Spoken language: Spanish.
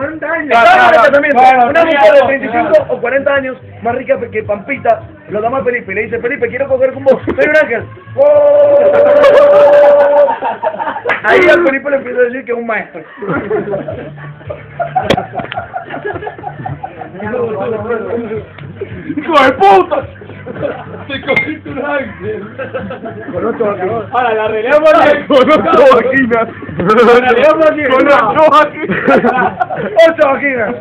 40 años. Una mujer de claro, 35 o 40 años, más rica que Pampita, lo llama Felipe y le dice, Felipe, quiero coger con vos. Soy un ángel. ¡Oh! Ahí al Felipe le empieza a decir que es un maestro. ¡Hijo de puta! Te cogiste un ángel. Conozco aquí. Ahora, la realidad más Conozco vaginas. La realidad más Conozco vaginas. Ocho vaginas.